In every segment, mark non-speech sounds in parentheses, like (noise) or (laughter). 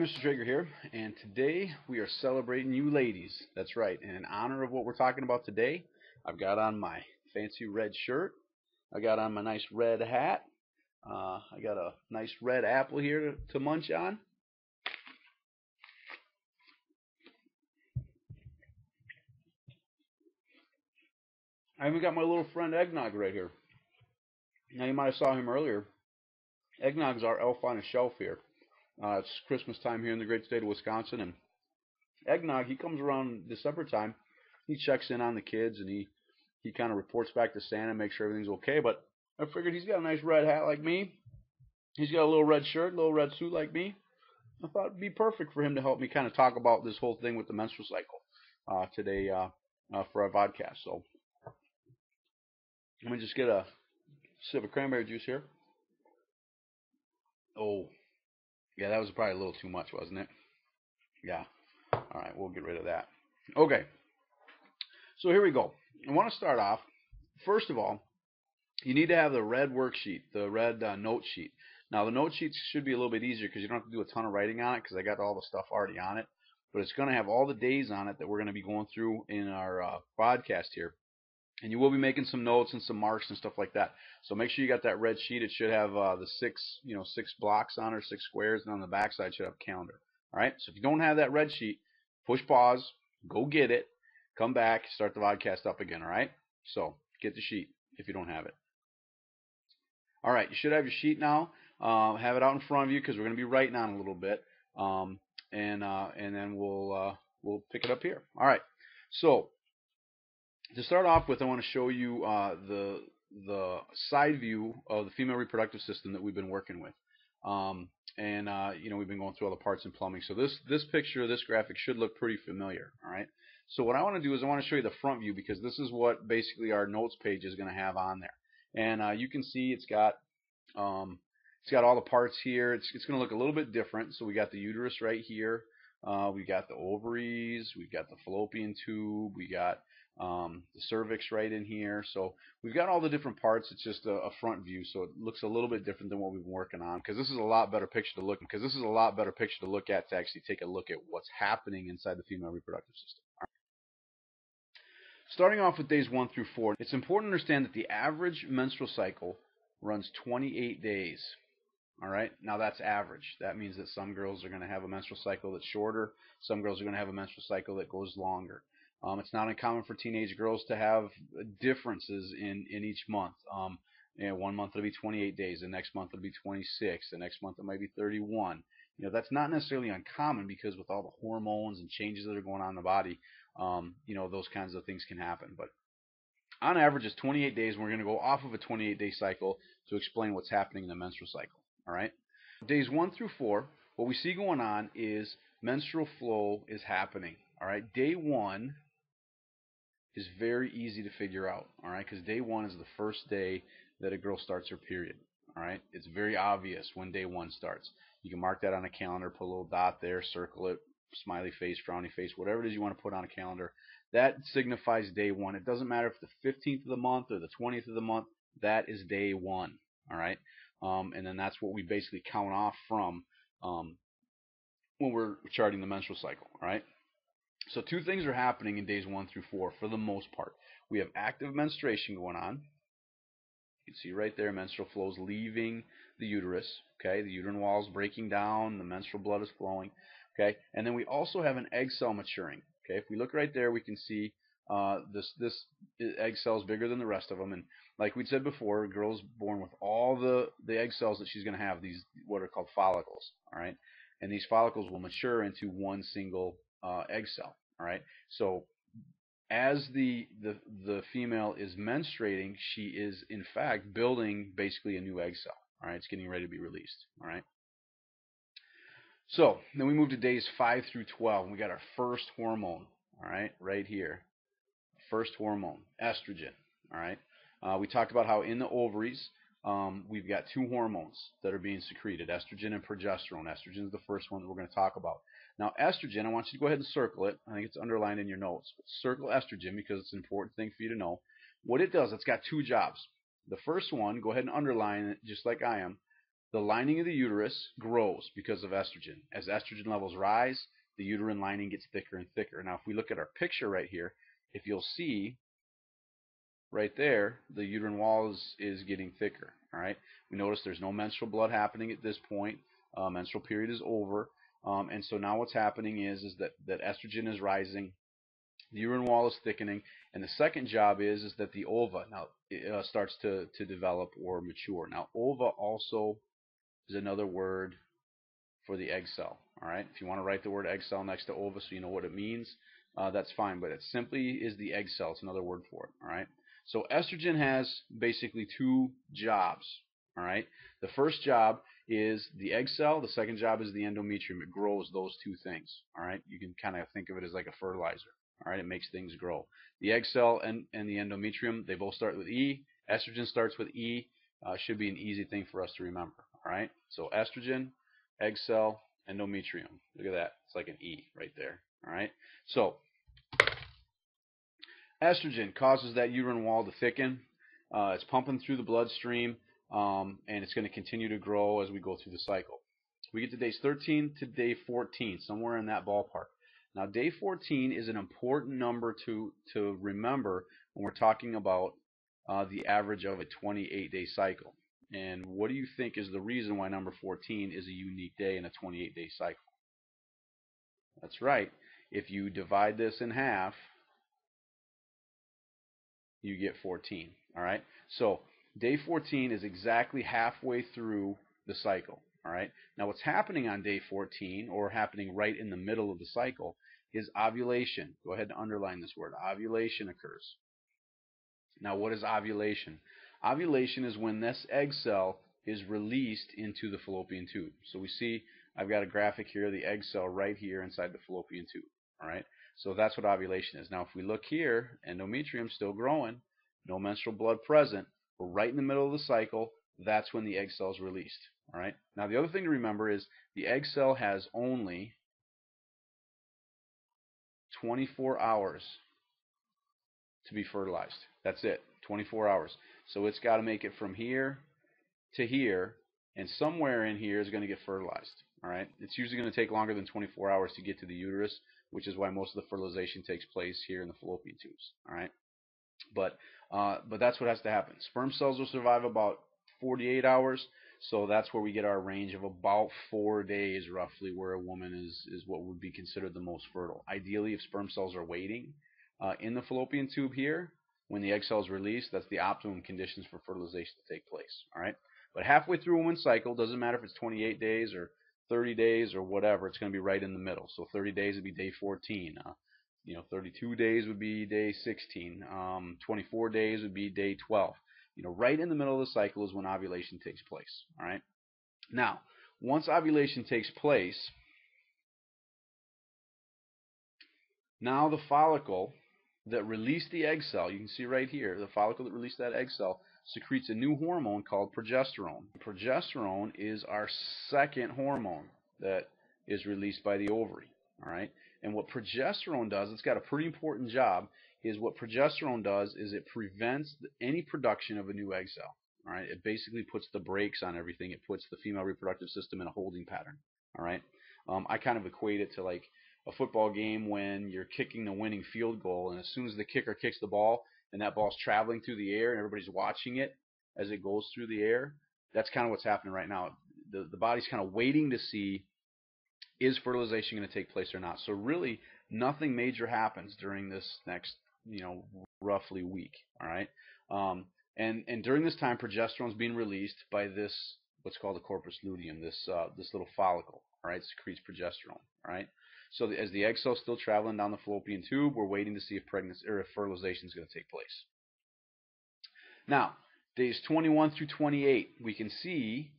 Mr. Troeger here, and today we are celebrating you ladies. That's right, and in honor of what we're talking about today, I've got on my fancy red shirt, I got on my nice red hat, uh, I got a nice red apple here to, to munch on. I even got my little friend Eggnog right here. Now you might have saw him earlier. Eggnog's our elf on a shelf here. Uh, it's Christmas time here in the great state of Wisconsin, and Eggnog he comes around December time. He checks in on the kids and he he kind of reports back to Santa, makes sure everything's okay. But I figured he's got a nice red hat like me. He's got a little red shirt, little red suit like me. I thought it'd be perfect for him to help me kind of talk about this whole thing with the menstrual cycle uh, today uh, uh, for our podcast. So let me just get a sip of cranberry juice here. Oh, yeah, that was probably a little too much, wasn't it? Yeah. All right, we'll get rid of that. Okay. So here we go. I want to start off. First of all, you need to have the red worksheet, the red uh, note sheet. Now, the note sheet should be a little bit easier because you don't have to do a ton of writing on it because I got all the stuff already on it. But it's going to have all the days on it that we're going to be going through in our uh, podcast here and you will be making some notes and some marks and stuff like that. So make sure you got that red sheet. It should have uh, the six, you know, six blocks on or six squares, and on the back side should have calendar. All right. So if you don't have that red sheet, push pause, go get it, come back, start the podcast up again. All right. So get the sheet if you don't have it. All right. You should have your sheet now. Uh, have it out in front of you because we're going to be writing on a little bit, um, and uh, and then we'll uh, we'll pick it up here. All right. So to start off with, I want to show you uh, the the side view of the female reproductive system that we've been working with. Um, and uh, you know we've been going through all the parts and plumbing. So this this picture, this graphic should look pretty familiar. All right. So what I want to do is I want to show you the front view because this is what basically our notes page is going to have on there. And uh, you can see it's got um, it's got all the parts here. It's it's going to look a little bit different. So we got the uterus right here. Uh, we got the ovaries. We've got the fallopian tube. We got um, the cervix right in here. So we've got all the different parts. It's just a, a, front view, so it looks a little bit different than what we've been working on. Because this is a lot better picture to look. Because this is a lot better picture to look at to actually take a look at what's happening inside the female reproductive system. Starting off with days one through four, it's important to understand that the average menstrual cycle runs 28 days. All right. Now that's average. That means that some girls are going to have a menstrual cycle that's shorter. Some girls are going to have a menstrual cycle that goes longer. Um, it's not uncommon for teenage girls to have differences in, in each month. Um, you know, one month it'll be 28 days, the next month it'll be 26, the next month it might be 31. You know, that's not necessarily uncommon because with all the hormones and changes that are going on in the body, um, you know, those kinds of things can happen. But on average, it's 28 days, we're going to go off of a 28 day cycle to explain what's happening in the menstrual cycle. All right. Days one through four, what we see going on is menstrual flow is happening. All right. Day one is very easy to figure out, all right? Because day one is the first day that a girl starts her period, all right? It's very obvious when day one starts. You can mark that on a calendar, put a little dot there, circle it, smiley face, frowny face, whatever it is you want to put on a calendar. That signifies day one. It doesn't matter if the 15th of the month or the 20th of the month. That is day one, all right? Um, and then that's what we basically count off from um, when we're charting the menstrual cycle, all right? So two things are happening in days one through four for the most part. We have active menstruation going on. You can see right there menstrual flow is leaving the uterus. Okay, the uterine wall is breaking down, the menstrual blood is flowing. Okay, and then we also have an egg cell maturing. Okay, if we look right there, we can see uh, this this egg cell is bigger than the rest of them, and like we said before, a girl's born with all the the egg cells that she's going to have. These what are called follicles. All right, and these follicles will mature into one single uh, egg cell. All right. So as the, the the female is menstruating, she is in fact building basically a new egg cell. All right. It's getting ready to be released. All right. So then we move to days five through twelve. And we got our first hormone. All right, right here. First hormone, estrogen. All right. Uh, we talked about how in the ovaries um, we've got two hormones that are being secreted, estrogen and progesterone. Estrogen is the first one that we're going to talk about. Now, estrogen, I want you to go ahead and circle it. I think it's underlined in your notes. Circle estrogen because it's an important thing for you to know. What it does, it's got two jobs. The first one, go ahead and underline it just like I am. the lining of the uterus grows because of estrogen. As estrogen levels rise, the uterine lining gets thicker and thicker. Now, if we look at our picture right here, if you'll see right there, the uterine wall is, is getting thicker. All right. We notice there's no menstrual blood happening at this point. Uh, menstrual period is over. Um, and so now what's happening is, is that, that estrogen is rising, the uterine wall is thickening, and the second job is, is that the ova now uh, starts to, to develop or mature. Now, ova also is another word for the egg cell. All right. If you want to write the word egg cell next to ova so you know what it means, uh, that's fine. But it simply is the egg cell. It's another word for it. All right. So estrogen has basically two jobs. All right. The first job is the egg cell. The second job is the endometrium. It grows those two things. All right. You can kind of think of it as like a fertilizer. All right. It makes things grow. The egg cell and, and the endometrium, they both start with E. Estrogen starts with E. Uh, should be an easy thing for us to remember. All right. So estrogen, egg cell, endometrium. Look at that. It's like an E right there. All right. So estrogen causes that uterine wall to thicken. Uh, it's pumping through the bloodstream, um, and it's going to continue to grow as we go through the cycle. We get to days 13 to day 14, somewhere in that ballpark. Now, day 14 is an important number to to remember when we're talking about uh, the average of a 28-day cycle. And what do you think is the reason why number 14 is a unique day in a 28-day cycle? That's right. If you divide this in half, you get 14. All right. So day 14 is exactly halfway through the cycle. All right. Now what's happening on day 14, or happening right in the middle of the cycle, is ovulation. Go ahead and underline this word. Ovulation occurs. Now what is ovulation? Ovulation is when this egg cell is released into the fallopian tube. So we see I've got a graphic here, the egg cell right here inside the fallopian tube. All right. So that's what ovulation is. Now, if we look here, endometrium still growing, no menstrual blood present. Right in the middle of the cycle. That's when the egg cell is released. All right. Now, the other thing to remember is the egg cell has only 24 hours to be fertilized. That's it. 24 hours. So it's got to make it from here to here, and somewhere in here is going to get fertilized. All right. It's usually going to take longer than 24 hours to get to the uterus, which is why most of the fertilization takes place here in the fallopian tubes. All right. But uh, but that's what has to happen. Sperm cells will survive about 48 hours, so that's where we get our range of about four days, roughly, where a woman is is what would be considered the most fertile. Ideally, if sperm cells are waiting uh, in the fallopian tube here, when the egg cell is released, that's the optimum conditions for fertilization to take place. All right. But halfway through a woman's cycle, doesn't matter if it's 28 days or 30 days or whatever, it's going to be right in the middle. So 30 days would be day 14. Uh, you know, 32 days would be day 16. Um, 24 days would be day 12. You know, right in the middle of the cycle is when ovulation takes place. All right. Now, once ovulation takes place, now the follicle that released the egg cell, you can see right here, the follicle that released that egg cell secretes a new hormone called progesterone. Progesterone is our second hormone that is released by the ovary. All right. And what progesterone does, it's got a pretty important job, is what progesterone does is it prevents any production of a new egg cell. All right. It basically puts the brakes on everything. It puts the female reproductive system in a holding pattern. All right. Um, I kind of equate it to like a football game when you're kicking the winning field goal, and as soon as the kicker kicks the ball, and that ball's traveling through the air and everybody's watching it as it goes through the air. That's kind of what's happening right now. The the body's kind of waiting to see is fertilization going to take place or not. So really nothing major happens during this next, you know, roughly week, all right? Um, and and during this time progesterone is being released by this what's called the corpus luteum, this uh, this little follicle, all right, secretes progesterone, all right? So the, as the egg cell's still traveling down the fallopian tube, we're waiting to see if pregnancy or if fertilization is going to take place. Now, days 21 through 28, we can see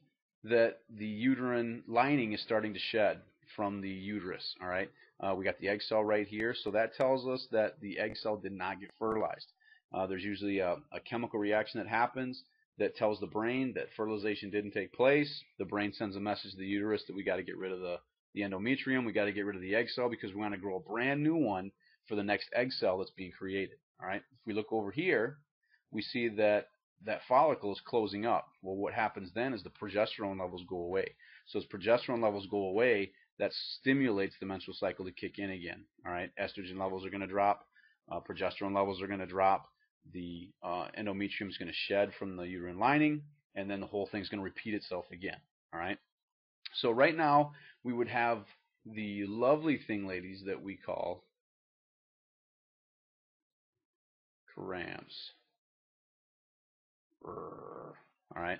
that the uterine lining is starting to shed from the uterus. All right, uh, we got the egg cell right here, so that tells us that the egg cell did not get fertilized. Uh, there's usually a, a chemical reaction that happens that tells the brain that fertilization didn't take place. The brain sends a message to the uterus that we got to get rid of the the endometrium. We got to get rid of the egg cell because we want to grow a brand new one for the next egg cell that's being created. All right. If we look over here, we see that that follicle is closing up. Well, what happens then is the progesterone levels go away. So as progesterone levels go away, that stimulates the menstrual cycle to kick in again. All right, estrogen levels are going to drop, uh, progesterone levels are going to drop, the uh, endometrium is going to shed from the uterine lining, and then the whole thing's going to repeat itself again. All right. So right now we would have the lovely thing, ladies, that we call cramps. All right.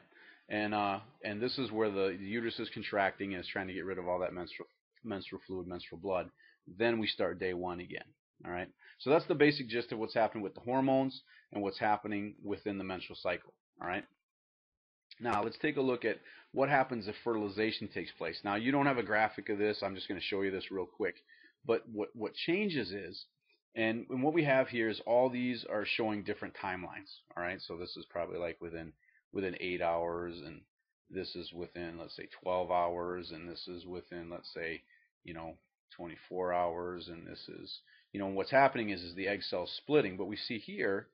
And uh, and this is where the, the uterus is contracting and is trying to get rid of all that menstrual menstrual fluid, menstrual blood. Then we start day one again. All right. So that's the basic gist of what's happening with the hormones and what's happening within the menstrual cycle. All right. Now let's take a look at what happens if fertilization takes place. Now you don't have a graphic of this. I'm just going to show you this real quick. But what what changes is, and, and what we have here is all these are showing different timelines. All right. So this is probably like within within eight hours, and this is within let's say 12 hours, and this is within let's say you know 24 hours, and this is you know what's happening is is the egg cell splitting. But we see here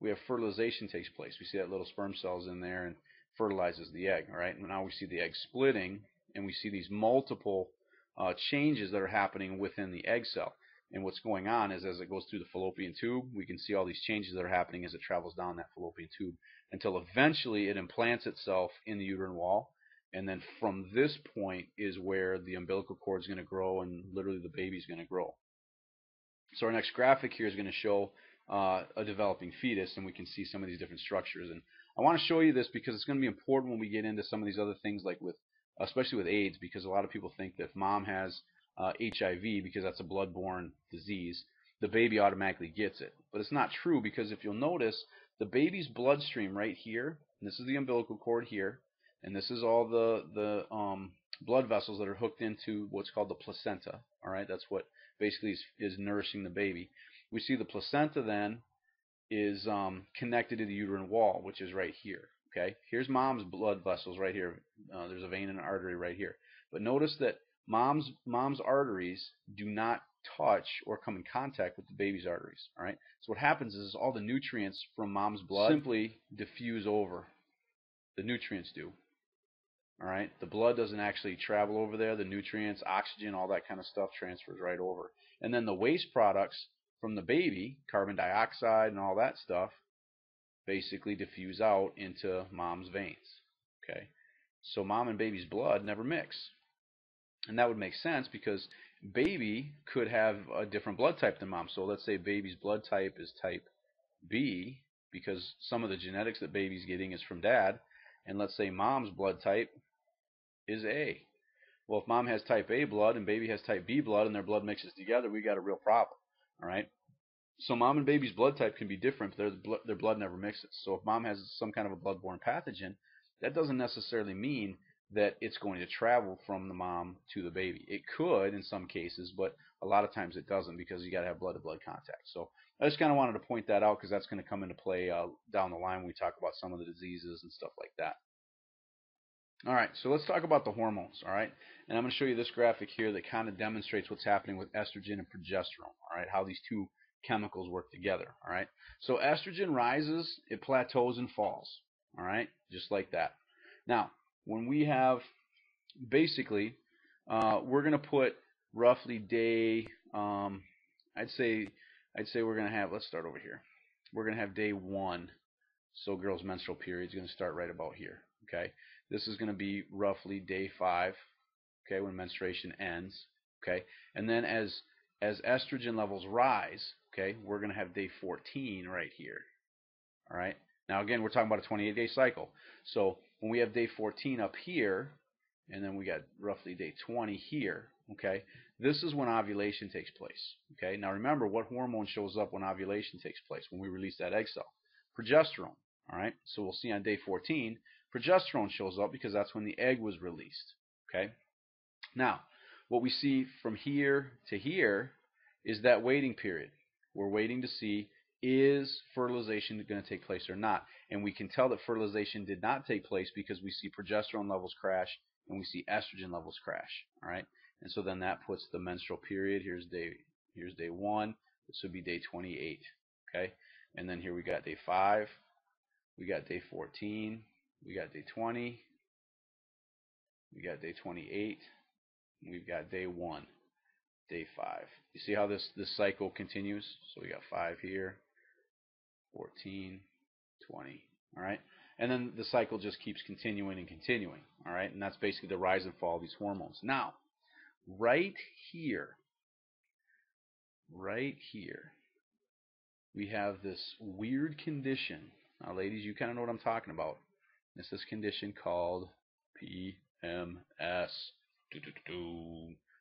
we have fertilization takes place. We see that little sperm cells in there and fertilizes the egg. All right, and now we see the egg splitting, and we see these multiple uh, changes that are happening within the egg cell. And what's going on is as it goes through the fallopian tube, we can see all these changes that are happening as it travels down that fallopian tube until eventually it implants itself in the uterine wall. And then from this point is where the umbilical cord is going to grow and literally the baby is going to grow. So our next graphic here is going to show uh, a developing fetus, and we can see some of these different structures. And I want to show you this because it's going to be important when we get into some of these other things, like with, especially with AIDS, because a lot of people think that if mom has uh, HIV, because that's a bloodborne disease, the baby automatically gets it. But it's not true because if you'll notice, the baby's bloodstream right here, this is the umbilical cord here, and this is all the the um, blood vessels that are hooked into what's called the placenta. All right, that's what basically is, is nourishing the baby. We see the placenta then is um, connected to the uterine wall, which is right here. Okay, here's mom's blood vessels right here. Uh, there's a vein and an artery right here. But notice that mom's mom's arteries do not touch or come in contact with the baby's arteries. All right. So what happens is all the nutrients from mom's blood simply diffuse over. The nutrients do. All right. The blood doesn't actually travel over there. The nutrients, oxygen, all that kind of stuff transfers right over. And then the waste products from the baby, carbon dioxide and all that stuff, basically diffuse out into mom's veins. Okay. So mom and baby's blood never mix. And that would make sense because baby could have a different blood type than mom. So let's say baby's blood type is type B because some of the genetics that baby's getting is from dad. And let's say mom's blood type is A. Well, if mom has type A blood and baby has type B blood and their blood mixes together, we got a real problem. All right. So mom and baby's blood type can be different, but their, their blood never mixes. So if mom has some kind of a bloodborne pathogen, that doesn't necessarily mean that it's going to travel from the mom to the baby. It could in some cases, but a lot of times it doesn't because you got to have blood to blood contact. So I just kind of wanted to point that out because that's going to come into play uh, down the line when we talk about some of the diseases and stuff like that. All right, so let's talk about the hormones. All right, and I'm going to show you this graphic here that kind of demonstrates what's happening with estrogen and progesterone. All right, how these two chemicals work together. All right, so estrogen rises, it plateaus and falls. All right, just like that. Now, when we have basically, uh, we're going to put roughly day, um, I'd say, I'd say we're going to have, let's start over here. We're going to have day one. So girls' menstrual period is going to start right about here. Okay. This is going to be roughly day five. Okay. When menstruation ends. Okay. And then as, as estrogen levels rise, okay, we're going to have day 14 right here. All right. Now again, we're talking about a 28 day cycle. So when we have day 14 up here, and then we got roughly day 20 here, okay, this is when ovulation takes place. Okay, now remember what hormone shows up when ovulation takes place, when we release that egg cell? Progesterone. All right, so we'll see on day 14, progesterone shows up because that's when the egg was released. Okay, now what we see from here to here is that waiting period. We're waiting to see is fertilization going to take place or not? And we can tell that fertilization did not take place because we see progesterone levels crash and we see estrogen levels crash. All right, and so then that puts the menstrual period. Here's day here's day one. This would be day 28. Okay, and then here we got day five, We got day 14. We got day 20. We got day 28. We've got day 1, day 5. You see how this, this cycle continues? So we got 5 here, 14, 20. All right. And then the cycle just keeps continuing and continuing. All right. And that's basically the rise and fall of these hormones. Now, right here, right here, we have this weird condition. Now, ladies, you kind of know what I'm talking about. It's this condition called PMS.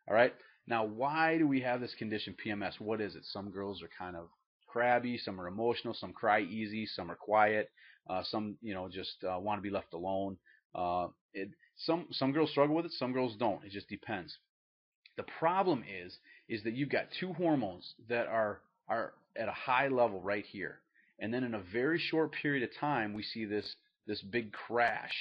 All right. Now, why do we have this condition PMS? What is it? Some girls are kind of crabby, some are emotional, some cry easy, some are quiet, uh, some you know just uh, want to be left alone. Uh, it, some some girls struggle with it, some girls don't. It just depends. The problem is is that you've got two hormones that are are at a high level right here, and then in a very short period of time, we see this this big crash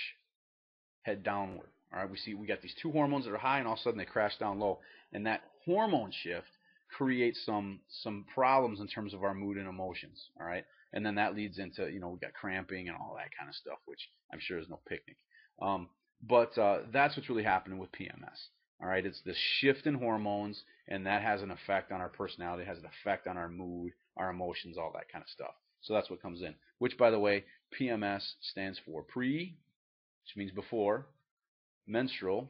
head downward. All right, we see we got these two hormones that are high, and all of a sudden they crash down low, and that hormone shift creates some some problems in terms of our mood and emotions. All right, and then that leads into you know we got cramping and all that kind of stuff, which I'm sure is no picnic. Um, but uh, that's what's really happening with PMS. All right, it's the shift in hormones, and that has an effect on our personality, has an effect on our mood, our emotions, all that kind of stuff. So that's what comes in. Which, by the way, PMS stands for pre, which means before, menstrual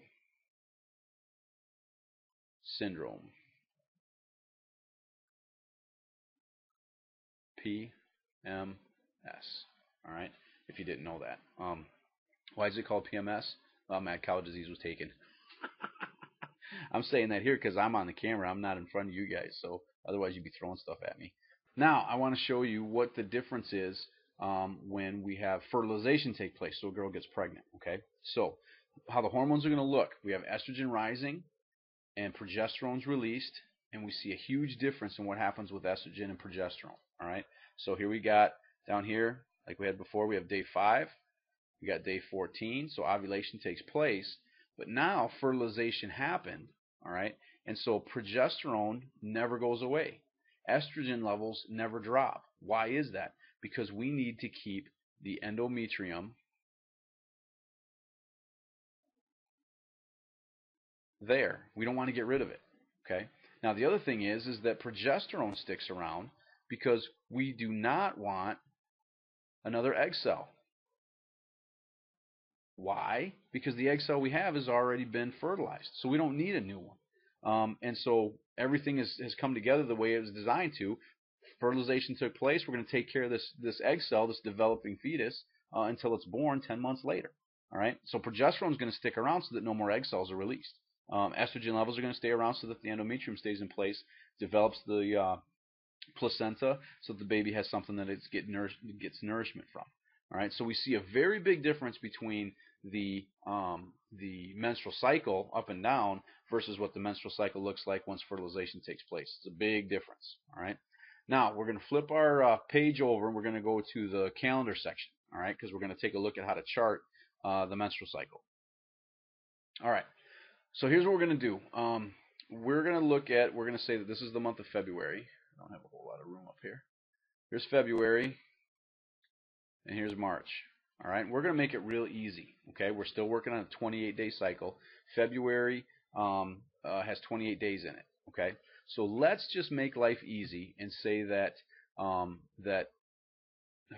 syndrome. PMS. All right, if you didn't know that. Um, why is it called PMS? Well, mad cow disease was taken. (laughs) I'm saying that here because I'm on the camera. I'm not in front of you guys, so otherwise you'd be throwing stuff at me. Now I want to show you what the difference is um, when we have fertilization take place, so a girl gets pregnant. Okay, so how the hormones are going to look. We have estrogen rising and progesterone's released, and we see a huge difference in what happens with estrogen and progesterone. All right, so here we got down here, like we had before, we have day five, we got day 14, so ovulation takes place, but now fertilization happened. All right, and so progesterone never goes away. Estrogen levels never drop. Why is that? Because we need to keep the endometrium there. We don't want to get rid of it. Okay. Now the other thing is is that progesterone sticks around because we do not want another egg cell. Why? Because the egg cell we have has already been fertilized, so we don't need a new one. Um, and so everything is, has come together the way it was designed to. Fertilization took place. We're going to take care of this this egg cell, this developing fetus, uh, until it's born 10 months later. All right. So progesterone is going to stick around so that no more egg cells are released. Um, estrogen levels are going to stay around so that the endometrium stays in place, develops the uh, placenta, so the baby has something that it get nourish, gets nourishment from. All right. So we see a very big difference between the um, the menstrual cycle up and down versus what the menstrual cycle looks like once fertilization takes place. It's a big difference. All right. Now we're going to flip our uh, page over and we're going to go to the calendar section. All right, because we're going to take a look at how to chart uh, the menstrual cycle. All right. So here's what we're going to do. Um, we're going to look at. We're going to say that this is the month of February. Don't have a whole lot of room up here. Here's February, and here's March. All right, we're going to make it real easy. Okay, we're still working on a 28 day cycle. February um, uh, has 28 days in it. Okay, so let's just make life easy and say that um, that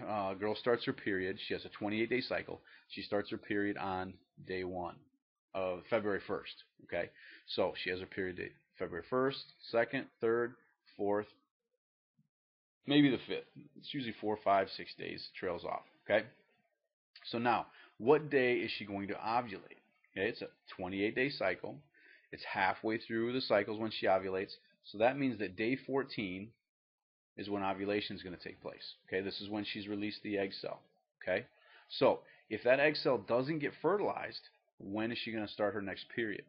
uh, girl starts her period. She has a 28 day cycle. She starts her period on day one of February 1st. Okay, so she has her period date February 1st, 2nd, 3rd, 4th, maybe the 5th. It's usually four, five, six days trails off. Okay. So now, what day is she going to ovulate? Okay, it's a 28 day cycle. It's halfway through the cycles when she ovulates. So that means that day 14 is when ovulation is going to take place. Okay, this is when she's released the egg cell. Okay, so if that egg cell doesn't get fertilized, when is she going to start her next period?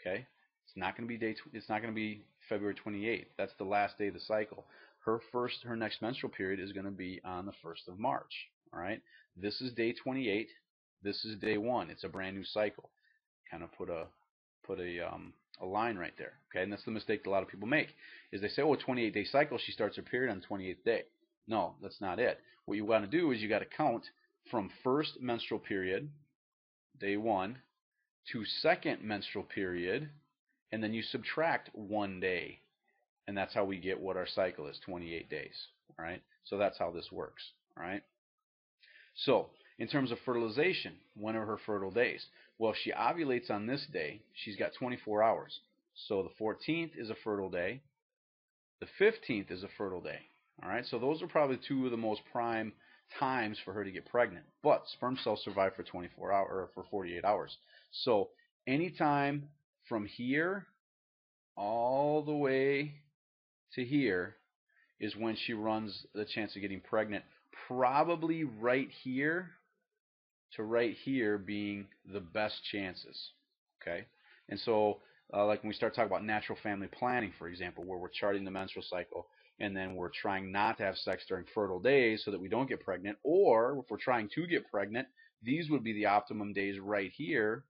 Okay, it's not going to be day. It's not going to be February 28th. That's the last day of the cycle. Her first, her next menstrual period is going to be on the 1st of March. All right. This is day 28. This is day one. It's a brand new cycle. Kind of put a put a um, a line right there. Okay, and that's the mistake that a lot of people make is they say, "Oh, a 28 day cycle. She starts her period on the 28th day." No, that's not it. What you want to do is you got to count from first menstrual period, day one, to second menstrual period, and then you subtract one day. And that's how we get what our cycle is, 28 days. All right. So that's how this works. All right. So in terms of fertilization, when are her fertile days? Well, she ovulates on this day, she's got 24 hours. So the 14th is a fertile day. The 15th is a fertile day. All right. So those are probably two of the most prime times for her to get pregnant. But sperm cells survive for 24 hours or for 48 hours. So anytime from here all the way to here is when she runs the chance of getting pregnant. Probably right here to right here being the best chances. Okay? And so, uh, like when we start talking about natural family planning, for example, where we're charting the menstrual cycle and then we're trying not to have sex during fertile days so that we don't get pregnant, or if we're trying to get pregnant, these would be the optimum days right here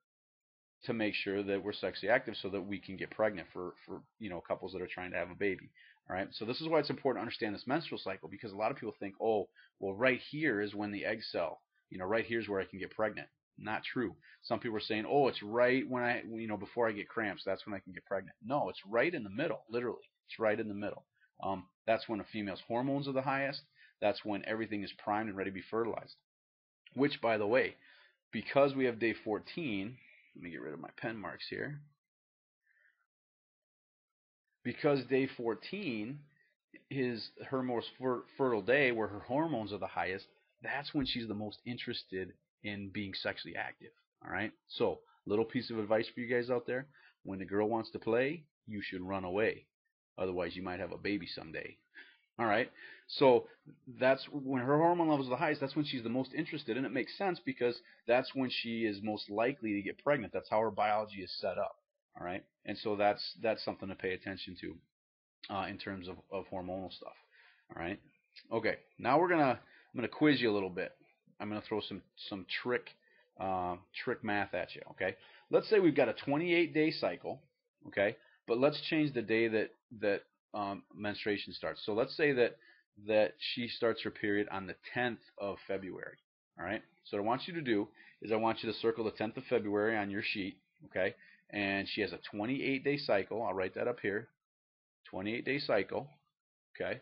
to make sure that we're sexually active so that we can get pregnant for, for you know couples that are trying to have a baby. All right. So this is why it's important to understand this menstrual cycle because a lot of people think, oh, well, right here is when the egg cell, you know, right here is where I can get pregnant. Not true. Some people are saying, oh, it's right when I, you know, before I get cramps, that's when I can get pregnant. No, it's right in the middle, literally. It's right in the middle. Um, that's when a female's hormones are the highest. That's when everything is primed and ready to be fertilized. Which, by the way, because we have day 14, let me get rid of my pen marks here. Because day 14 is her most fer fertile day where her hormones are the highest, that's when she's the most interested in being sexually active. All right? So, little piece of advice for you guys out there. When the girl wants to play, you should run away. Otherwise, you might have a baby someday. All right. So that's when her hormone levels are the highest. That's when she's the most interested, and it makes sense because that's when she is most likely to get pregnant. That's how her biology is set up. All right. And so that's that's something to pay attention to uh, in terms of, of hormonal stuff. All right. Okay. Now we're gonna I'm gonna quiz you a little bit. I'm gonna throw some some trick uh, trick math at you. Okay. Let's say we've got a 28 day cycle. Okay. But let's change the day that that um, menstruation starts. So let's say that that she starts her period on the 10th of February. All right. So what I want you to do is I want you to circle the 10th of February on your sheet. Okay. And she has a 28 day cycle. I'll write that up here. 28 day cycle. Okay.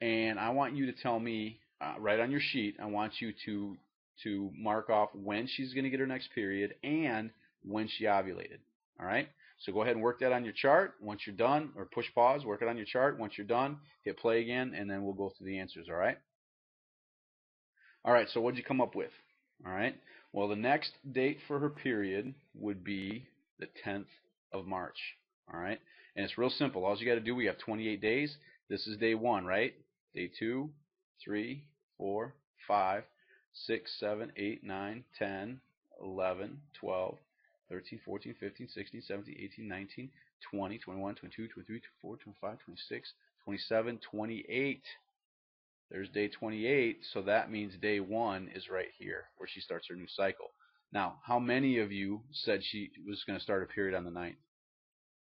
And I want you to tell me uh, right on your sheet. I want you to to mark off when she's going to get her next period and when she ovulated. All right. So go ahead and work that on your chart. Once you're done, or push pause, work it on your chart. Once you're done, hit play again, and then we'll go through the answers, all right? All right, so what did you come up with? All right, well, the next date for her period would be the 10th of March, all right? And it's real simple. All you got to do, we have 28 days. This is day one, right? Day two, three, four, five, six, seven, eight, nine, 10, 11, 12, 13, 14, 15, 16, 17, 18, 19, 20, 21, 22, 23, 24, 25, 26, 27, 28. There's day 28, so that means day one is right here where she starts her new cycle. Now, how many of you said she was going to start a period on the 9th?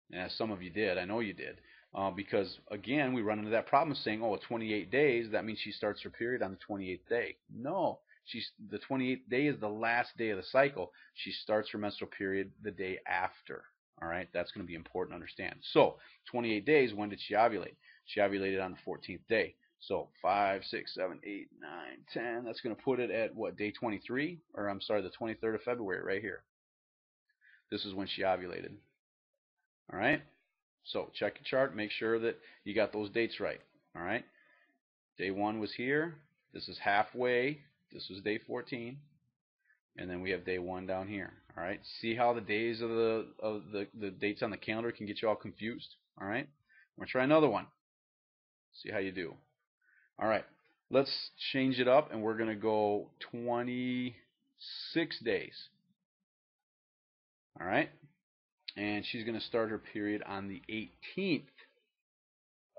Yeah, some of you did. I know you did. Uh, because, again, we run into that problem of saying, oh, 28 days, that means she starts her period on the 28th day. No, She's the 28th day is the last day of the cycle. She starts her menstrual period the day after. All right, that's going to be important to understand. So, 28 days. When did she ovulate? She ovulated on the 14th day. So 5, 6, 7, 8, 9, 10. That's going to put it at what, day 23? Or I'm sorry, the 23rd of February right here. This is when she ovulated. All right? So check your chart. Make sure that you got those dates right. All right? Day 1 was here. This is halfway this was day 14, and then we have day one down here. All right. See how the days of the of the the dates on the calendar can get you all confused. All right. We're gonna try another one. See how you do. All right. Let's change it up, and we're gonna go 26 days. All right. And she's gonna start her period on the 18th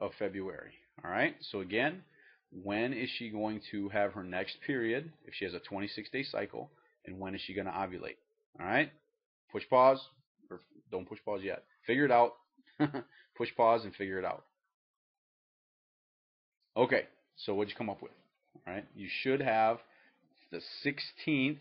of February. All right. So again, when is she going to have her next period if she has a 26 day cycle, and when is she going to ovulate? All right, push pause, or don't push pause yet. Figure it out. (laughs) push pause and figure it out. Okay, So what'd you come up with? All right, you should have the 16th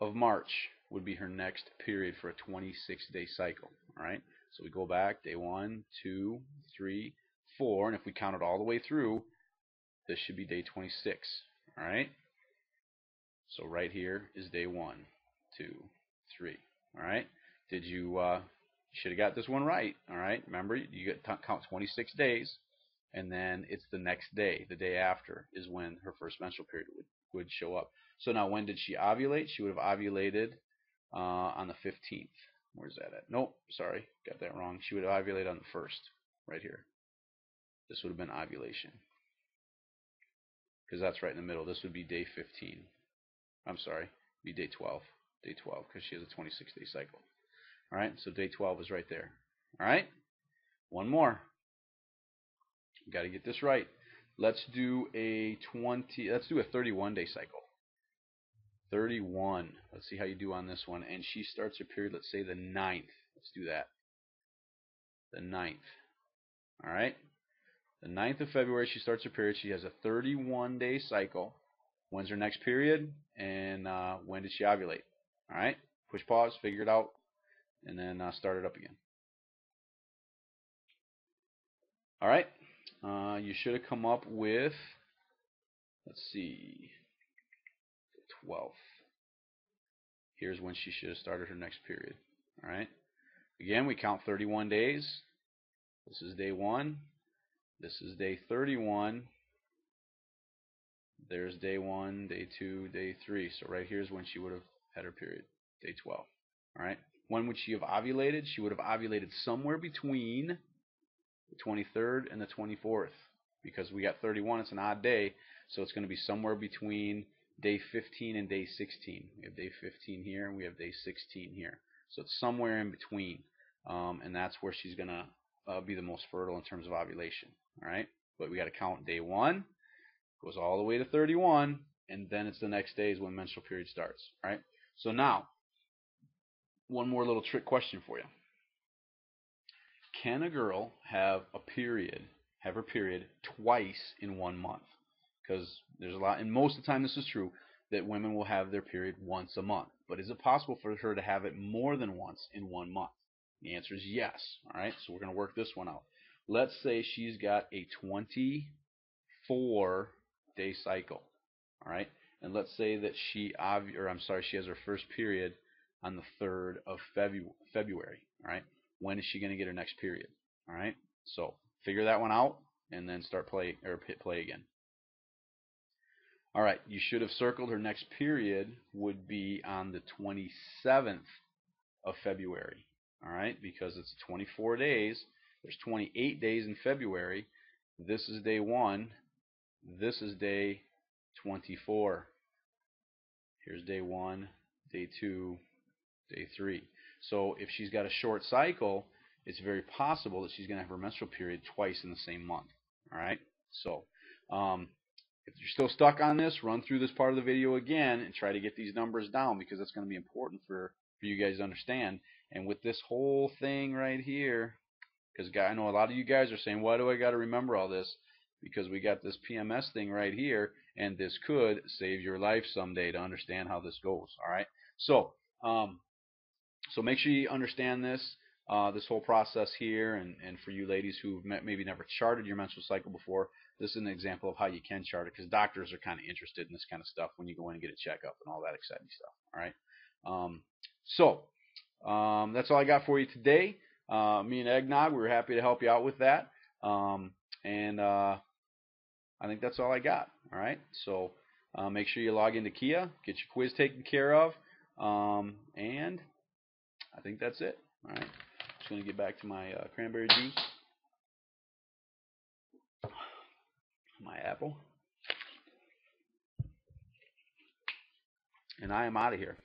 of March would be her next period for a 26 day cycle. All right, so we go back day one, two, three, four, and if we count it all the way through, this should be day 26. All right, so right here is day one, two, three. All right, did you uh, should have got this one right? All right, remember you get count 26 days, and then it's the next day, the day after, is when her first menstrual period would would show up. So now when did she ovulate? She would have ovulated uh, on the 15th. Where's that at? Nope, sorry, got that wrong. She would have ovulated on the 1st, right here. This would have been ovulation. Because that's right in the middle. This would be day 15. I'm sorry, be day 12. Day 12, because she has a 26 day cycle. All right, so day 12 is right there. All right, one more. Got to get this right. Let's do a 20. Let's do a 31 day cycle. 31. Let's see how you do on this one. And she starts her period, let's say the 9th. Let's do that. The 9th. All right. The 9th of February, she starts her period. She has a 31 day cycle. When's her next period? And uh, when did she ovulate? All right. Push pause, figure it out, and then uh, start it up again. All right. Uh, you should have come up with, let's see, the 12th. Here's when she should have started her next period. All right. Again, we count 31 days. This is day one. This is day 31. There's day one, day two, day three. So right here is when she would have had her period, day 12. All right. When would she have ovulated? She would have ovulated somewhere between the 23rd and the 24th because we got 31. It's an odd day, so it's going to be somewhere between day 15 and day 16. We have day 15 here, and we have day 16 here. So it's somewhere in between, um, and that's where she's going to uh, be the most fertile in terms of ovulation. All right, but we got to count day one, goes all the way to 31, and then it's the next day is when menstrual period starts. All right. So now, one more little trick question for you can a girl have a period, have her period twice in one month? Because there's a lot, and most of the time this is true, that women will have their period once a month. But is it possible for her to have it more than once in one month? The answer is yes. All right, so we're going to work this one out. Let's say she's got a 24 day cycle. All right, and let's say that she, or I'm sorry, she has her first period on the 3rd of February. All right, when is she going to get her next period? All right. So figure that one out and then start play or hit play again. All right. You should have circled her next period would be on the 27th of February. All right. Because it's 24 days. There's 28 days in February. This is day one. This is day 24. Here's day one, day two, day three. So if she's got a short cycle, it's very possible that she's going to have her menstrual period twice in the same month. All right. So um, if you're still stuck on this, run through this part of the video again and try to get these numbers down because that's going to be important for for you guys to understand. And with this whole thing right here, because I know a lot of you guys are saying, why do I got to remember all this? Because we got this PMS thing right here, and this could save your life someday to understand how this goes. All right. So um, so make sure you understand this, uh, this whole process here, and, and for you ladies who've maybe never charted your menstrual cycle before, this is an example of how you can chart it because doctors are kind of interested in this kind of stuff when you go in and get a checkup and all that exciting stuff. All right. Um, so um, that's all I got for you today. Uh, me and Eggnog, we were happy to help you out with that. Um, and uh, I think that's all I got. All right. So uh, make sure you log into Kia, get your quiz taken care of, um, and I think that's it. All right. Just going to get back to my uh, cranberry juice. My apple. And I am out of here.